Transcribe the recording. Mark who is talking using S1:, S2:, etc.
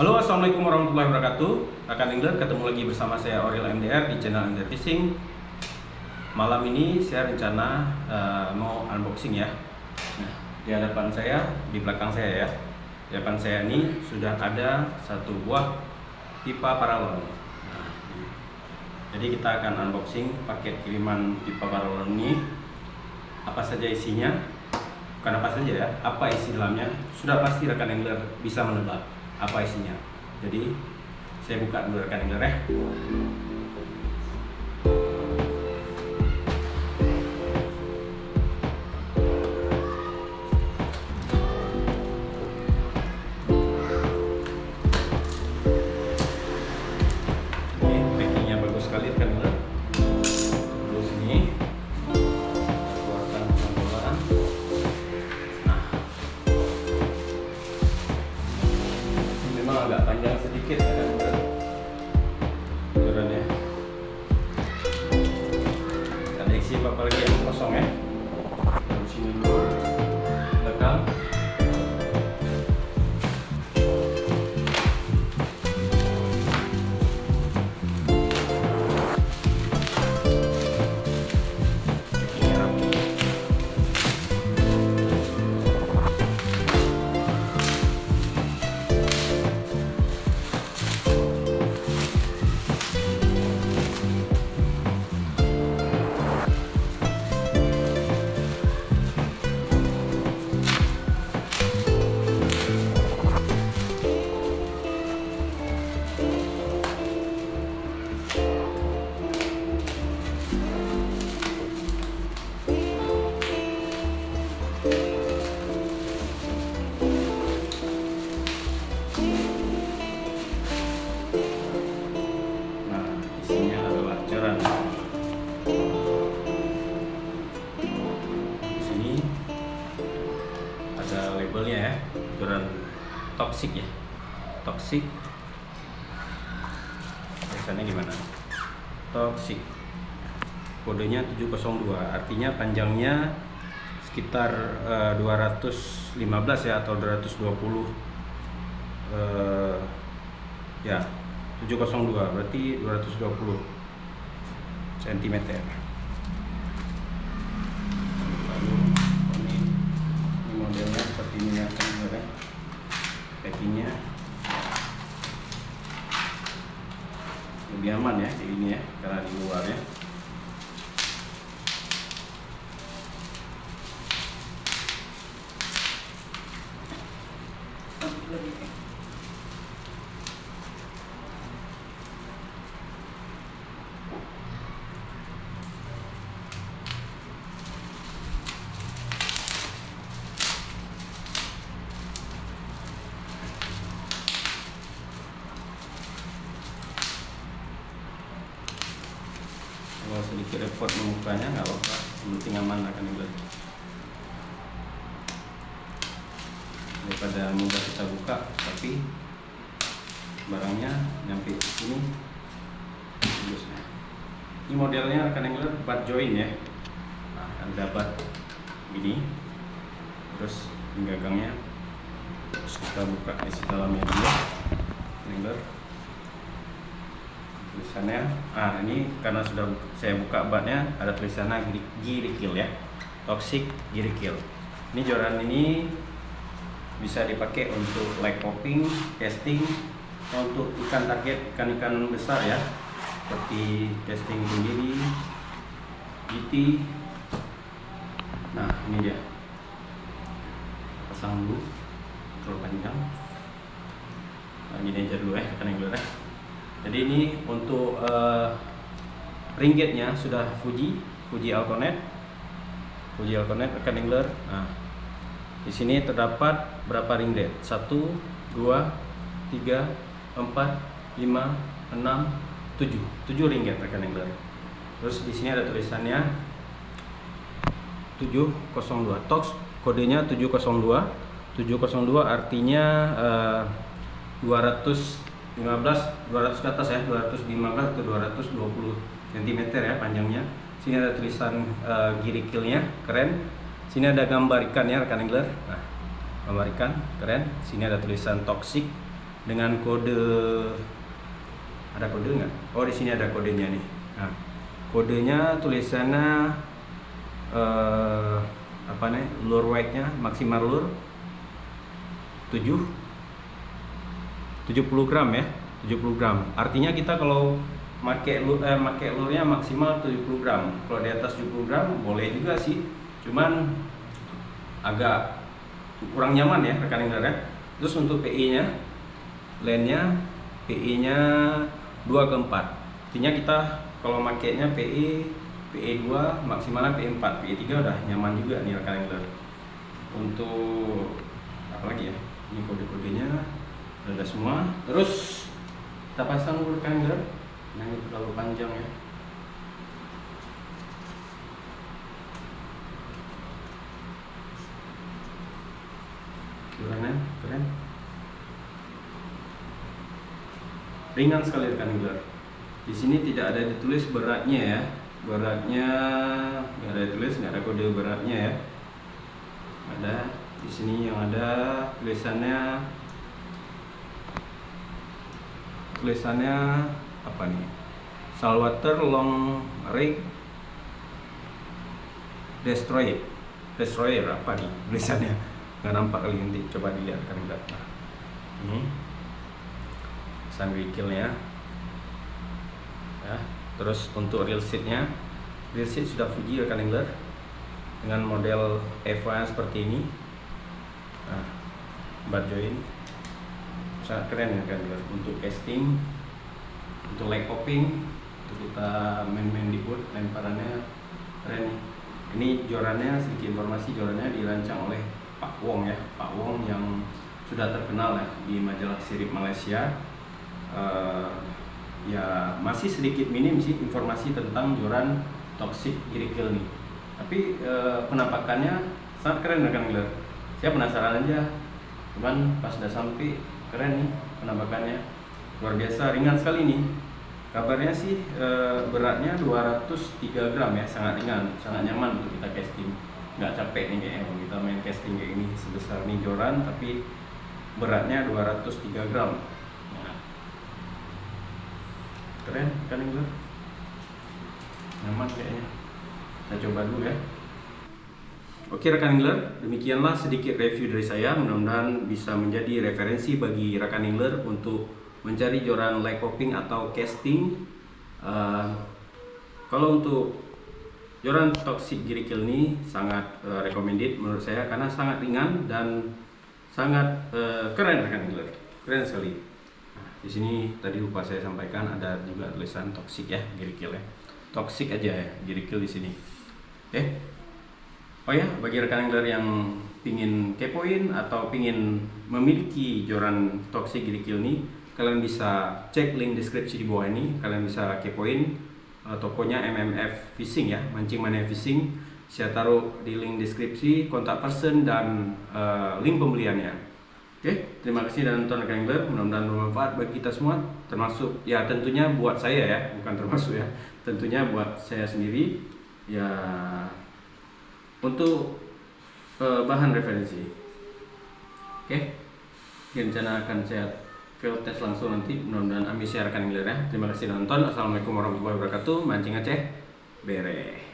S1: Halo assalamualaikum warahmatullahi wabarakatuh. Rekan Angler ketemu lagi bersama saya Oril MDR di channel MDR Fishing. Malam ini saya rencana uh, mau unboxing ya. Nah di hadapan saya, di belakang saya ya Di hadapan saya ini sudah ada satu buah pipa paralon. Nah, Jadi kita akan unboxing paket kiriman pipa paralon ini. Apa saja isinya? Bukan apa saja ya, apa isi dalamnya? Sudah pasti rekan Angler bisa menebak apa isinya. Jadi saya buka dulu rekan angler ya. Isi lagi yang kosong ya? Dari sini dulu jaran toxic ya, toxic. Tulisannya gimana? Toxic. Kodenya 702, artinya panjangnya sekitar eh, 215 ya atau 220 eh, ya 702 berarti 220 cm lebih aman ya di ini ya karena di luar ya kalau sedikit repot membukanya nggak apa-apa. Yang penting aman akan dibeli daripada mudah kita buka tapi barangnya nyampe sini. Bagusnya. Ini modelnya akan angler bat join ya. Nah, ada bat gini terus ini gagangnya. Terus kita buka isi dalamnya dulu. Angler tulisannya. Ah ini karena sudah saya buka batnya ada tulisannya giri, kill ya. Toxic giri kill ini joran ini bisa dipakai untuk light popping casting untuk ikan target ikan-ikan besar ya. Seperti casting sendiri GT. Nah ini dia. Pasang dulu terlalu panjang. Nah, gini aja dulu ya ikan yang ya jadi ini untuk uh, ringgitnya sudah Fuji, Fuji Alconet, Fuji Alconet rekan angler. Nah, di sini terdapat berapa ringgit? 1, 2, 3, 4, 5, 6, 7. 7 ringgit rekan angler. Terus di sini ada tulisannya 702. Tox kodenya 702. 702 artinya uh, 200 15 200 ke atas ya 215 ke 220 cm ya panjangnya sini ada tulisan uh, giri killnya keren sini ada gambar ikan ya rekan angler nah gambar ikan keren sini ada tulisan toxic dengan kode ada kode nggak? Oh di sini ada kodenya nih. Nah, kodenya tulisannya uh, apa nih? Lure weight-nya maksimal lure 7 70 gram ya 70 gram. Artinya kita kalau make lure, eh, make lure-nya maksimal 70 gram. Kalau di atas 70 gram boleh juga sih. Cuman agak kurang nyaman ya rekan yang ya. Terus untuk PI nya lane-nya PI nya 2 ke 4 artinya kita kalau makainya PI PE 2 maksimalnya PE 4 PE 3 udah nyaman juga nih rekan angler untuk apa lagi ya? Ini kode-kodenya ada semua. Terus kita pasang angler nah ini terlalu panjang ya. Keren keren? Ringan sekali rekan angler di sini tidak ada ditulis beratnya ya. Beratnya nggak ada tulis nggak ada kode beratnya ya. Ada di sini yang ada tulisannya tulisannya apa nih? Saltwater long rig destroy destroyer apa nih tulisannya? Nggak nampak kali nanti coba dilihat kan enggak nah, ini. Pesan ya terus untuk real seatnya real seat sudah Fuji rekan angler dengan model Eva seperti ini. Nah, butt joint sangat keren ya kan untuk casting untuk leg popping untuk kita main-main di boot lemparannya keren nih. Ini jorannya sedikit informasi jorannya dirancang oleh Pak Wong ya. Pak Wong yang sudah terkenal ya di majalah sirip Malaysia. Uh, ya masih sedikit minim sih informasi tentang joran toxic irikel nih. Tapi e, penampakannya sangat keren rekan Gler saya penasaran aja. Cuman pas udah sampai keren nih penampakannya. Luar biasa ringan sekali nih. Kabarnya sih e, beratnya 203 gram ya sangat ringan sangat nyaman untuk kita casting. Nggak capek nih kayaknya kalau kita main casting kayak ini sebesar nih joran tapi beratnya 203 gram. Keren kan itu nyaman kayaknya. Kita coba dulu ya Oke rekan angler, demikianlah sedikit review dari saya. Mudah-mudahan bisa menjadi referensi bagi rekan angler untuk mencari joran light popping atau casting. Uh, kalau untuk joran toxic girikel ini sangat uh, recommended menurut saya karena sangat ringan dan sangat uh, keren rekan angler, keren sekali di sini tadi lupa saya sampaikan ada juga tulisan toxic ya gerikil ya toxic aja ya gerikil di sini oke oh ya bagi rekan angler yang pingin kepoin atau pingin memiliki joran toxic gerikil ini kalian bisa cek link deskripsi di bawah ini. Kalian bisa kepoin uh, tokonya MMF Fishing ya mancing mania fishing. Saya taruh di link deskripsi kontak person dan uh, link pembeliannya. Oke, terima kasih dan nonton Angler. Mudah-mudahan bermanfaat bagi kita semua, termasuk ya tentunya buat saya ya, bukan termasuk ya, tentunya buat saya sendiri. Ya untuk uh, bahan referensi. Oke, rencana akan saya field test langsung nanti. Mudah-mudahan ambisi akan Angler ya. Terima kasih nonton. Assalamualaikum warahmatullahi wabarakatuh. Mancing Aceh, bere.